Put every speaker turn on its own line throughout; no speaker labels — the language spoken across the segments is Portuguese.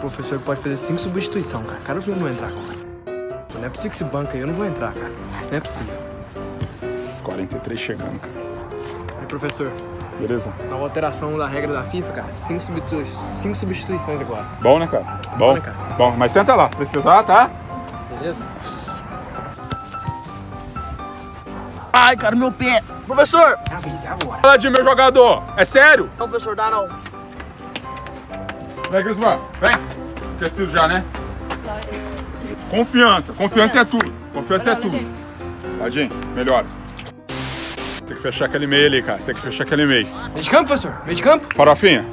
professor pode fazer cinco substituições, cara. Cara, eu não vou entrar agora. Não é possível que esse banco aí eu não vou entrar, cara. Não é possível.
Esses 43 chegando, cara.
E, professor,
Beleza?
nova alteração da regra da FIFA, cara. Cinco, substitui cinco substituições agora.
Bom, né, cara? Bom,
né, cara?
Bom, mas tenta lá. Precisar, tá?
Beleza?
Ai, cara, meu pé. Professor!
Agora.
Fala de meu jogador. É sério?
Não, professor, dá não.
Vem, Grisman. Vem. Preciso já, né? Confiança. Confiança é tudo. Confiança é tudo. Tadinho, melhoras. Tem que fechar aquele meio ali, cara. Tem que fechar aquele meio.
Meio de campo, professor? Meio de campo?
Farofinha,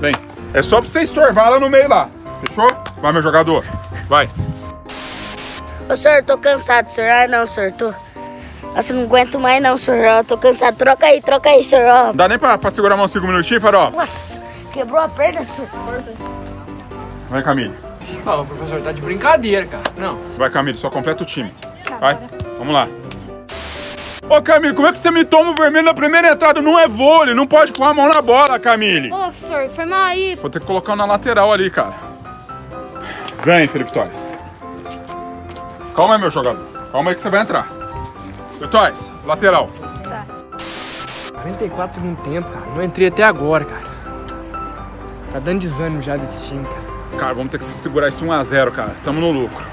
vem. É só pra você estorvar lá no meio lá. Fechou? Vai, meu jogador. Vai.
Ô, senhor, tô cansado, senhor. Ah, não, senhor, tô... Nossa, não aguento mais não, senhor. Eu tô cansado. Troca aí, troca aí, senhor.
Não dá nem pra, pra segurar a mão cinco minutinhos, Farol?
Nossa, quebrou a perna, senhor.
Vai, Camille.
O professor tá de brincadeira, cara. Não.
Vai, Camille, só completa o time. Vai, vamos lá. Ô, Camille, como é que você me toma o vermelho na primeira entrada? Não é vôlei, não pode pôr a mão na bola, Camille.
Ô, professor, foi mal aí.
Vou ter que colocar na lateral ali, cara. Vem, Felipe Toys. Calma aí, meu jogador. Calma aí que você vai entrar. Felipe Toys, lateral.
44 segundo tempo, cara. Não entrei até agora, cara. Tá dando desânimo já desse time, cara.
Cara, vamos ter que segurar esse 1x0, cara. Tamo no lucro.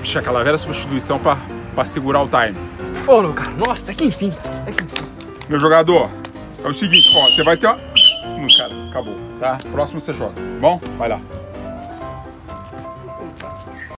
Puxa, aquela velha substituição pra, pra segurar o time.
Ô, meu cara, nossa, até que enfim. Até que enfim.
Meu jogador, é o seguinte, ó, você vai ter uma... Hum, cara, acabou, tá? Próximo você joga, bom? Vai lá.